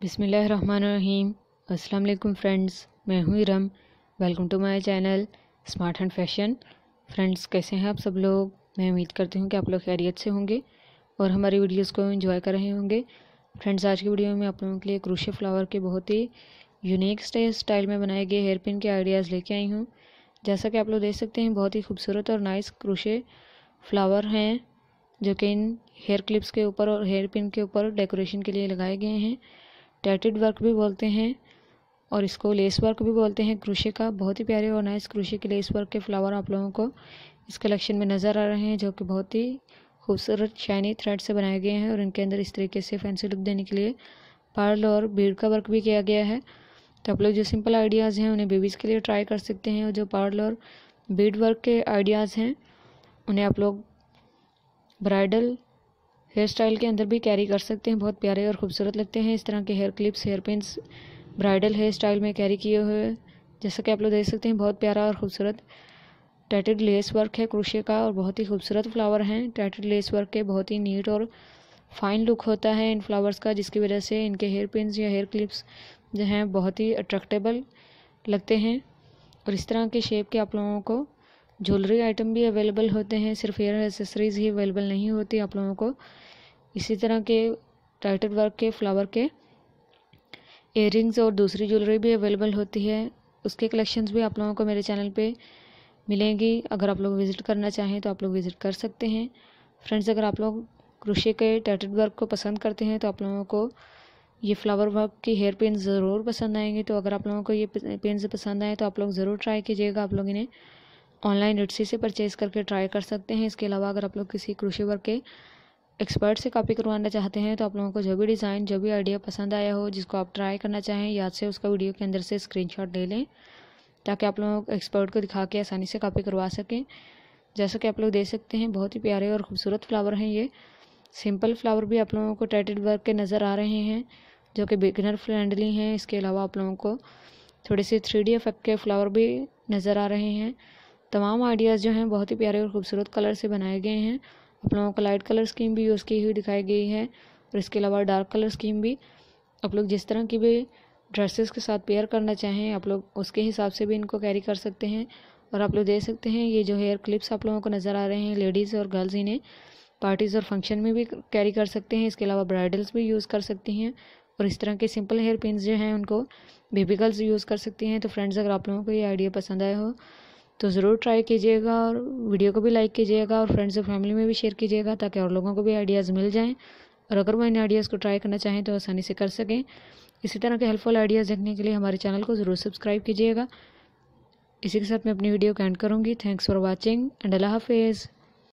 बिसमीम अस्सलाम फ्रेंड्स, मैं हूँ Iram. Welcome to my channel smart and fashion. Friends, कैसे हैं आप सब लोग? मैं उम्मीद करती हूँ कि आप लोग खैरियत से होंगे और हमारी वीडियोस को एंजॉय कर रहे होंगे। फ्रेंड्स, आज की वीडियो में आप लोगों के लिए क्रूशे फ्लावर के बहुत ही यूनिक स्टाइल में बनाए गए हेयर पिन के आइडियाज़ लेके आई हूँ। जैसा कि आप लोग देख सकते हैं, बहुत ही खूबसूरत और नाइस क्रूशे फ्लावर हैं, जो कि इन हेयर क्लिप्स के ऊपर और हेयर पिन के ऊपर डेकोरेशन के लिए लगाए गए हैं। टैटेड वर्क भी बोलते हैं और इसको लेस वर्क भी बोलते हैं। क्रूशे का बहुत ही प्यारे और नाइस क्रूशे के लेस वर्क के फ्लावर आप लोगों को इस कलेक्शन में नज़र आ रहे हैं, जो कि बहुत ही खूबसूरत शाइनी थ्रेड से बनाए गए हैं और इनके अंदर इस तरीके से फैंसी लुक देने के लिए पर्ल और बीड का वर्क भी किया गया है। तो आप लोग जो सिंपल आइडियाज़ हैं, उन्हें बेबीज़ के लिए ट्राई कर सकते हैं और जो पर्ल और बीड वर्क के आइडियाज़ हैं, उन्हें आप लोग ब्राइडल हेयर स्टाइल के अंदर भी कैरी कर सकते हैं, बहुत प्यारे और खूबसूरत लगते हैं। इस तरह के hair clips hair pins bridal hair style में कैरी किए हुए, जैसा कि आप लोग देख सकते हैं, बहुत प्यारा और खूबसूरत। टैटेड लेस वर्क है क्रोशे का और बहुत ही खूबसूरत फ्लावर हैं। टैटेड लेस वर्क के बहुत ही नीट और फाइन लुक होता है इन फ्लावर्स का, जिसकी वजह से इनके हेयर पिन्स या हेयर क्लिप्स जो हैं, बहुत ही अट्रैक्टेबल लगते हैं। और इस तरह के शेप के आप लोगों को ज्वेलरी आइटम भी अवेलेबल होते हैं, सिर्फ़ हेयर एसेसरीज़ ही अवेलेबल नहीं होती आप लोगों को। इसी तरह के टाइटल वर्क के, फ्लावर के इयरिंग्स और दूसरी ज्वेलरी भी अवेलेबल होती है। उसके कलेक्शंस भी आप लोगों को मेरे चैनल पे मिलेंगी। अगर आप लोग विज़िट करना चाहें तो आप लोग विज़िट कर सकते हैं। फ्रेंड्स अगर आप लोग क्रोशे के टाइटल वर्क को पसंद करते हैं तो आप लोगों को ये फ्लावर वर्क की हेयर पिन ज़रूर पसंद आएँगे। तो अगर आप लोगों को ये पिन पसंद आए तो आप लोग ज़रूर ट्राई कीजिएगा। आप लोग इन्हें ऑनलाइन रिट्सी से परचेज़ करके ट्राई कर सकते हैं। इसके अलावा अगर आप लोग किसी क्रोशे वर्क के एक्सपर्ट से कॉपी करवाना चाहते हैं तो आप लोगों को जो भी डिज़ाइन, जो भी आइडिया पसंद आया हो, जिसको आप ट्राई करना चाहें याद से उसका वीडियो के अंदर से स्क्रीनशॉट ले लें, ताकि आप लोगों एक्सपर्ट को दिखा के आसानी से कॉपी करवा सकें। जैसा कि आप लोग देख सकते हैं, बहुत ही प्यारे और खूबसूरत फ्लावर हैं ये। सिंपल फ्लावर भी आप लोगों को टाइटेड वर्क के नज़र आ रहे हैं, जो कि बिगनर फ्रेंडली हैं। इसके अलावा आप लोगों को थोड़े से थ्री डी इफ़ेक्ट के फ्लावर भी नज़र आ रहे हैं। तमाम आइडियाज़ जो हैं बहुत ही प्यारे और खूबसूरत कलर से बनाए गए हैं। आप लोगों को लाइट कलर स्कीम भी यूज़ की हुई दिखाई गई है और इसके अलावा डार्क कलर स्कीम भी। आप लोग जिस तरह की भी ड्रेसेस के साथ पेयर करना चाहें, आप लोग उसके हिसाब से भी इनको कैरी कर सकते हैं। और आप लोग देख सकते हैं, ये जो हेयर क्लिप्स आप लोगों को नज़र आ रहे हैं लेडीज़ और गर्ल्स इन्हें पार्टीज़ और फ़ंक्शन में भी कैरी कर सकते हैं, इसके अलावा ब्राइडल्स भी यूज़ कर सकती हैं। और इस तरह के सिंपल हेयर पिन जो हैं, उनको बेबी गर्ल्स यूज़ कर सकती हैं। तो फ्रेंड्स अगर आप लोगों को ये आइडिया पसंद आया हो तो ज़रूर ट्राई कीजिएगा और वीडियो को भी लाइक कीजिएगा और फ्रेंड्स और फैमिली में भी शेयर कीजिएगा ताकि और लोगों को भी आइडियाज़ मिल जाएँ। और अगर वो इन आइडियाज़ को ट्राई करना चाहें तो आसानी से कर सकें। इसी तरह के हेल्पफुल आइडियाज़ देखने के लिए हमारे चैनल को ज़रूर सब्सक्राइब कीजिएगा। इसी के साथ मैं अपनी वीडियो को एंड करूँगी। थैंक्स फॉर वॉचिंग एंड अल्लाह हाफिज़